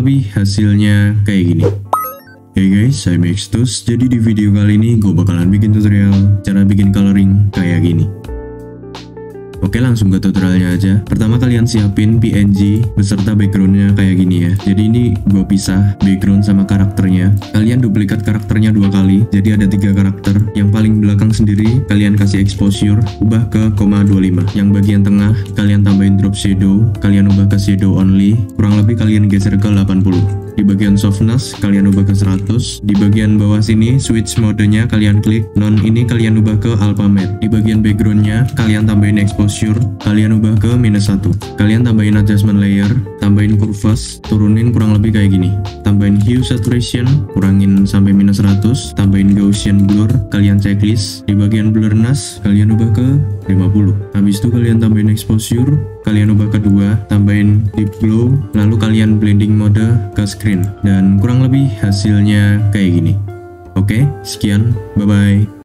lebih hasilnya kayak gini. Hey guys, saya Maxtus. Jadi di video kali ini gue bakalan bikin tutorial cara bikin coloring kayak gini. Oke langsung ke tutorialnya aja. Pertama kalian siapin PNG beserta backgroundnya kayak gini ya. Jadi ini gue pisah background sama karakternya. Kalian duplikat karakternya dua kali. Jadi ada tiga karakter. Yang paling belakang sendiri kalian kasih exposure Ubah ke koma 25 Yang bagian tengah kalian tambahin drop shadow. Kalian ubah ke shadow only. Kurang lebih kalian geser ke 80 Di bagian softness kalian ubah ke 100 Di bagian bawah sini switch modenya kalian klik Non ini kalian ubah ke alpha matte Di bagian backgroundnya kalian tambahin exposure kalian ubah ke minus 1. Kalian tambahin adjustment layer, tambahin curves, turunin kurang lebih kayak gini. Tambahin hue saturation, kurangin sampai minus 100, tambahin Gaussian blur, kalian checklist. Di bagian blurriness, kalian ubah ke 50. Habis itu kalian tambahin exposure, kalian ubah kedua, tambahin deep glow, lalu kalian blending mode ke screen. Dan kurang lebih hasilnya kayak gini. Oke, sekian, bye-bye.